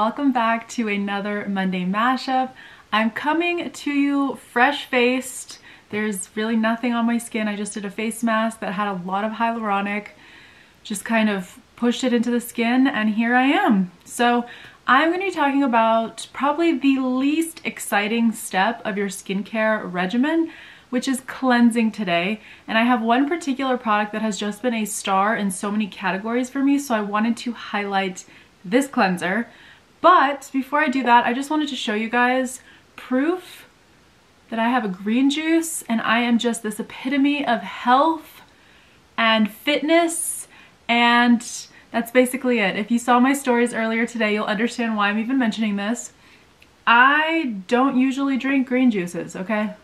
welcome back to another Monday mashup. I'm coming to you fresh-faced. There's really nothing on my skin. I just did a face mask that had a lot of hyaluronic, just kind of pushed it into the skin and here I am. So I'm going to be talking about probably the least exciting step of your skincare regimen, which is cleansing today. And I have one particular product that has just been a star in so many categories for me, so I wanted to highlight this cleanser. But before I do that, I just wanted to show you guys proof that I have a green juice and I am just this epitome of health and fitness and that's basically it. If you saw my stories earlier today, you'll understand why I'm even mentioning this. I don't usually drink green juices, okay?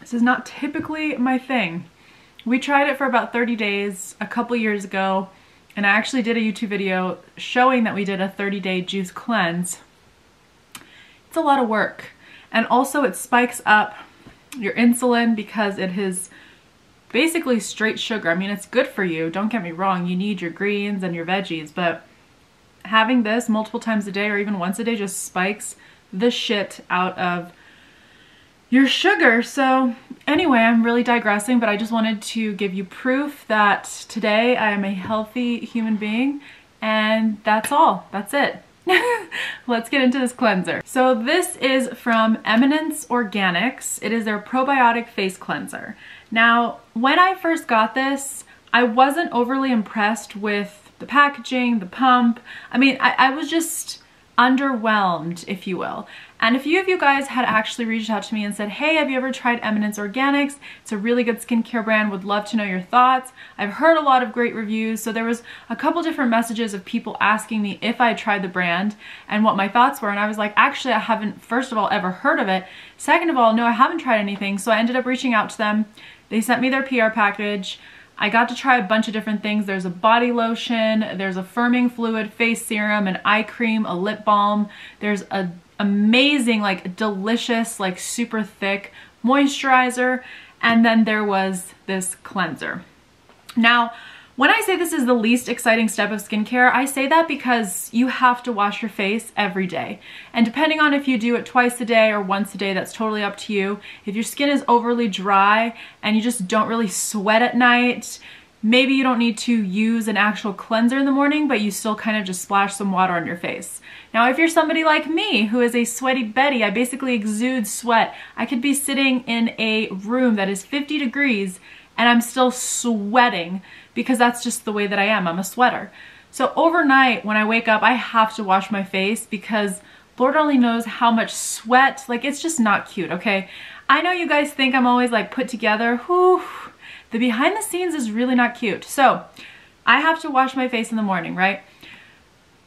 This is not typically my thing. We tried it for about 30 days a couple years ago, and I actually did a YouTube video showing that we did a 30-day juice cleanse. It's a lot of work. And also it spikes up your insulin because it is basically straight sugar. I mean, it's good for you. Don't get me wrong. You need your greens and your veggies, but having this multiple times a day or even once a day just spikes the shit out of your sugar. So anyway, I'm really digressing, but I just wanted to give you proof that today I am a healthy human being and that's all. That's it. Let's get into this cleanser. So this is from Eminence Organics. It is their probiotic face cleanser. Now, when I first got this, I wasn't overly impressed with the packaging, the pump. I mean, I, I was just underwhelmed, if you will. And a few of you guys had actually reached out to me and said, hey, have you ever tried Eminence Organics? It's a really good skincare brand, would love to know your thoughts. I've heard a lot of great reviews, so there was a couple different messages of people asking me if I tried the brand and what my thoughts were, and I was like, actually, I haven't, first of all, ever heard of it. Second of all, no, I haven't tried anything, so I ended up reaching out to them. They sent me their PR package. I got to try a bunch of different things. There's a body lotion, there's a firming fluid face serum, an eye cream, a lip balm. There's a amazing, like delicious, like super thick moisturizer. And then there was this cleanser. Now, when I say this is the least exciting step of skincare, I say that because you have to wash your face every day. And depending on if you do it twice a day or once a day, that's totally up to you. If your skin is overly dry and you just don't really sweat at night, maybe you don't need to use an actual cleanser in the morning, but you still kind of just splash some water on your face. Now, if you're somebody like me who is a sweaty Betty, I basically exude sweat. I could be sitting in a room that is 50 degrees and I'm still sweating because that's just the way that I am. I'm a sweater. So overnight when I wake up, I have to wash my face because Lord only knows how much sweat, like it's just not cute, okay? I know you guys think I'm always like put together. Whew. The behind the scenes is really not cute. So I have to wash my face in the morning, right?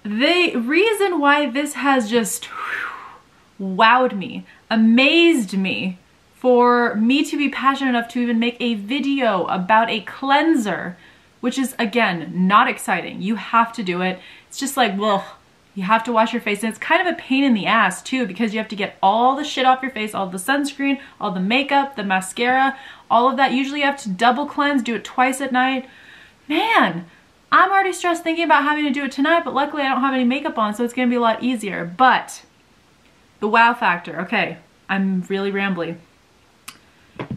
The reason why this has just whew, wowed me, amazed me, for me to be passionate enough to even make a video about a cleanser which is again, not exciting. You have to do it. It's just like, well, you have to wash your face and it's kind of a pain in the ass too because you have to get all the shit off your face, all the sunscreen, all the makeup, the mascara, all of that. Usually you have to double cleanse, do it twice at night. Man, I'm already stressed thinking about having to do it tonight, but luckily I don't have any makeup on, so it's gonna be a lot easier. But the wow factor, okay, I'm really rambly.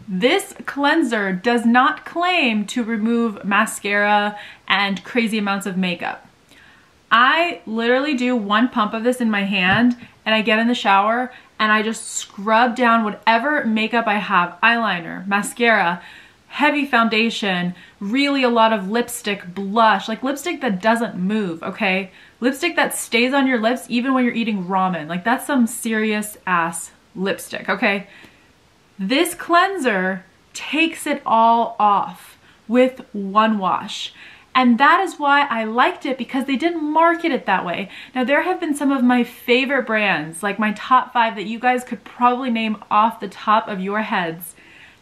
This cleanser does not claim to remove mascara and crazy amounts of makeup. I literally do one pump of this in my hand and I get in the shower and I just scrub down whatever makeup I have, eyeliner, mascara, heavy foundation, really a lot of lipstick, blush, like lipstick that doesn't move, okay? Lipstick that stays on your lips even when you're eating ramen. Like that's some serious ass lipstick, okay? This cleanser takes it all off with one wash. And that is why I liked it because they didn't market it that way. Now there have been some of my favorite brands, like my top five that you guys could probably name off the top of your heads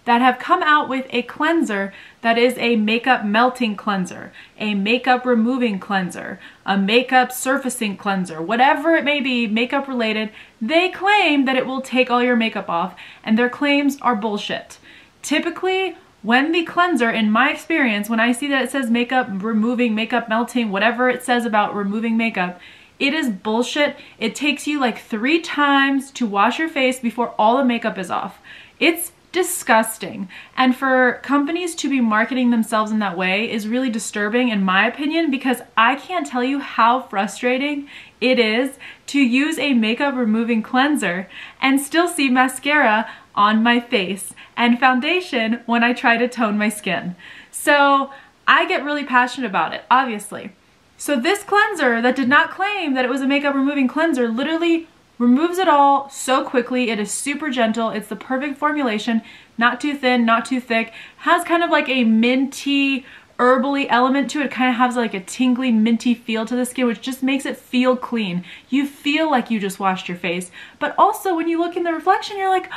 that have come out with a cleanser that is a makeup melting cleanser, a makeup removing cleanser, a makeup surfacing cleanser, whatever it may be makeup related, they claim that it will take all your makeup off and their claims are bullshit. Typically, when the cleanser, in my experience, when I see that it says makeup removing, makeup melting, whatever it says about removing makeup, it is bullshit. It takes you like three times to wash your face before all the makeup is off. It's disgusting. And for companies to be marketing themselves in that way is really disturbing in my opinion because I can't tell you how frustrating it is to use a makeup removing cleanser and still see mascara on my face and foundation when I try to tone my skin. So I get really passionate about it, obviously. So this cleanser that did not claim that it was a makeup removing cleanser literally removes it all so quickly. It is super gentle. It's the perfect formulation, not too thin, not too thick. Has kind of like a minty, herbally element to it. It kind of has like a tingly, minty feel to the skin, which just makes it feel clean. You feel like you just washed your face. But also when you look in the reflection, you're like,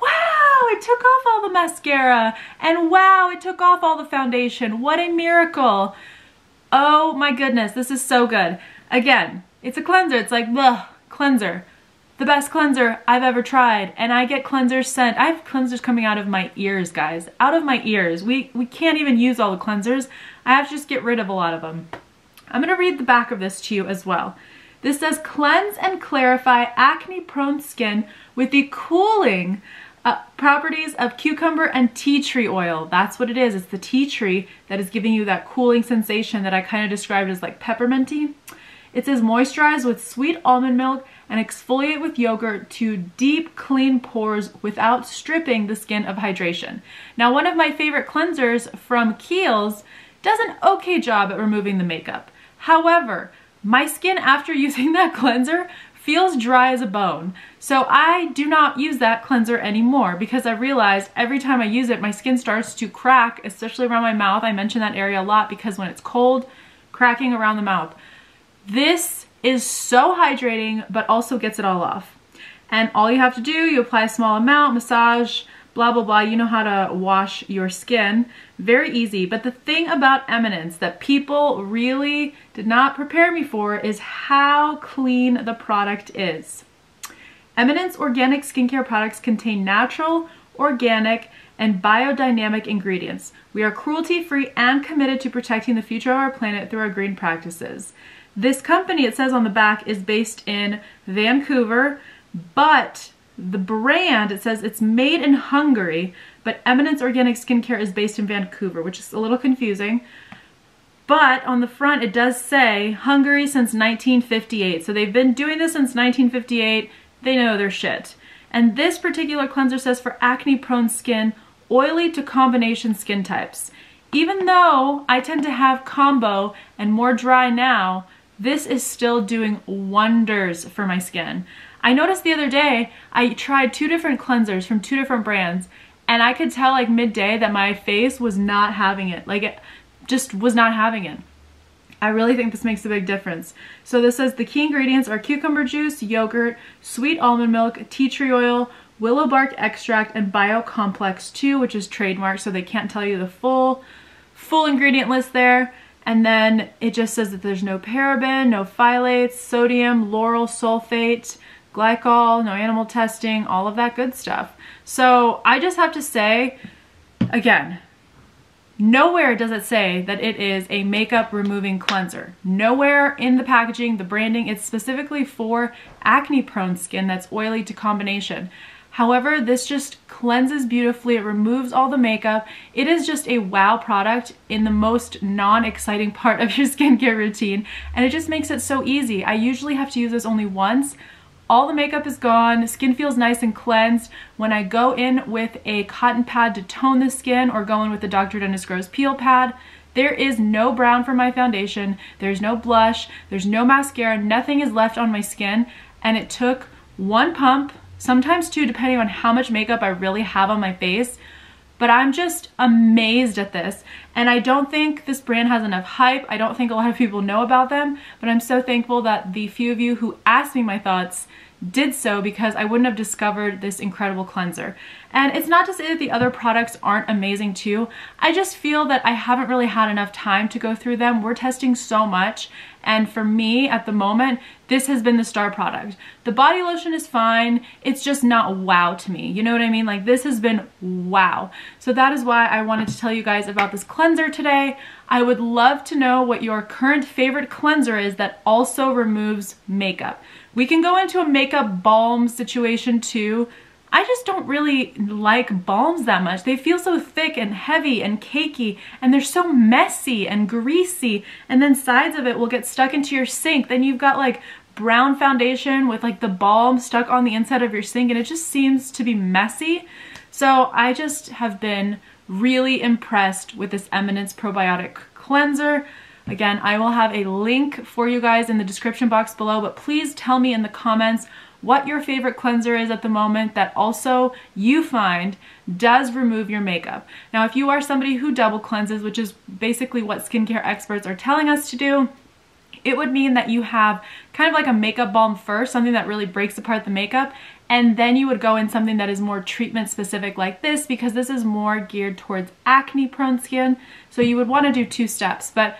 wow, it took off all the mascara. And wow, it took off all the foundation. What a miracle. Oh my goodness, this is so good. Again, it's a cleanser. It's like, the cleanser the best cleanser I've ever tried. And I get cleansers sent. I have cleansers coming out of my ears, guys. Out of my ears. We, we can't even use all the cleansers. I have to just get rid of a lot of them. I'm going to read the back of this to you as well. This says, cleanse and clarify acne-prone skin with the cooling uh, properties of cucumber and tea tree oil. That's what it is. It's the tea tree that is giving you that cooling sensation that I kind of described as like pepperminty. It says moisturize with sweet almond milk and exfoliate with yogurt to deep clean pores without stripping the skin of hydration. Now one of my favorite cleansers from Kiehl's does an okay job at removing the makeup. However, my skin after using that cleanser feels dry as a bone. So I do not use that cleanser anymore because I realized every time I use it, my skin starts to crack, especially around my mouth. I mention that area a lot because when it's cold, cracking around the mouth. This is so hydrating, but also gets it all off. And all you have to do, you apply a small amount, massage, blah, blah, blah. You know how to wash your skin. Very easy. But the thing about Eminence that people really did not prepare me for is how clean the product is. Eminence organic skincare products contain natural, organic, and biodynamic ingredients. We are cruelty-free and committed to protecting the future of our planet through our green practices. This company, it says on the back, is based in Vancouver, but the brand, it says it's made in Hungary, but Eminence Organic Skincare is based in Vancouver, which is a little confusing. But on the front, it does say Hungary since 1958. So they've been doing this since 1958. They know their shit. And this particular cleanser says for acne prone skin, oily to combination skin types. Even though I tend to have combo and more dry now, this is still doing wonders for my skin. I noticed the other day, I tried two different cleansers from two different brands and I could tell like midday that my face was not having it. Like it just was not having it. I really think this makes a big difference. So this says the key ingredients are cucumber juice, yogurt, sweet almond milk, tea tree oil, willow bark extract, and biocomplex 2, which is trademarked, so they can't tell you the full, full ingredient list there. And then it just says that there's no paraben, no phthalates, sodium, lauryl sulfate, glycol, no animal testing, all of that good stuff. So I just have to say, again, nowhere does it say that it is a makeup removing cleanser. Nowhere in the packaging, the branding, it's specifically for acne prone skin that's oily to combination. However, this just cleanses beautifully. It removes all the makeup. It is just a wow product in the most non-exciting part of your skincare routine. And it just makes it so easy. I usually have to use this only once. All the makeup is gone, skin feels nice and cleansed. When I go in with a cotton pad to tone the skin or go in with the Dr. Dennis Gross Peel Pad, there is no brown for my foundation, there's no blush, there's no mascara, nothing is left on my skin, and it took one pump sometimes too, depending on how much makeup I really have on my face. But I'm just amazed at this. And I don't think this brand has enough hype. I don't think a lot of people know about them. But I'm so thankful that the few of you who asked me my thoughts did so because I wouldn't have discovered this incredible cleanser. And it's not to say that the other products aren't amazing too. I just feel that I haven't really had enough time to go through them. We're testing so much and for me at the moment, this has been the star product. The body lotion is fine. It's just not wow to me. You know what I mean? Like this has been wow. So that is why I wanted to tell you guys about this cleanser today. I would love to know what your current favorite cleanser is that also removes makeup. We can go into a makeup balm situation too, I just don't really like balms that much. They feel so thick and heavy and cakey and they're so messy and greasy and then sides of it will get stuck into your sink. Then you've got like brown foundation with like the balm stuck on the inside of your sink and it just seems to be messy. So I just have been really impressed with this Eminence Probiotic Cleanser. Again, I will have a link for you guys in the description box below, but please tell me in the comments what your favorite cleanser is at the moment that also you find does remove your makeup. Now, if you are somebody who double cleanses, which is basically what skincare experts are telling us to do, it would mean that you have kind of like a makeup balm first, something that really breaks apart the makeup, and then you would go in something that is more treatment specific like this because this is more geared towards acne prone skin. So you would want to do two steps, but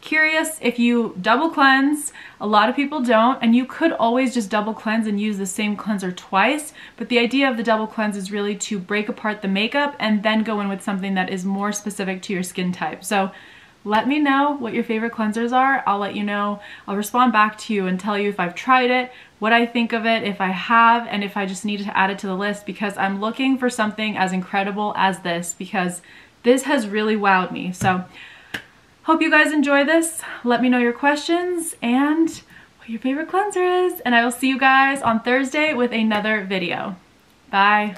curious if you double cleanse. A lot of people don't, and you could always just double cleanse and use the same cleanser twice, but the idea of the double cleanse is really to break apart the makeup and then go in with something that is more specific to your skin type. So let me know what your favorite cleansers are. I'll let you know. I'll respond back to you and tell you if I've tried it, what I think of it, if I have, and if I just needed to add it to the list because I'm looking for something as incredible as this because this has really wowed me. So Hope you guys enjoy this. Let me know your questions and what your favorite cleanser is. And I will see you guys on Thursday with another video. Bye.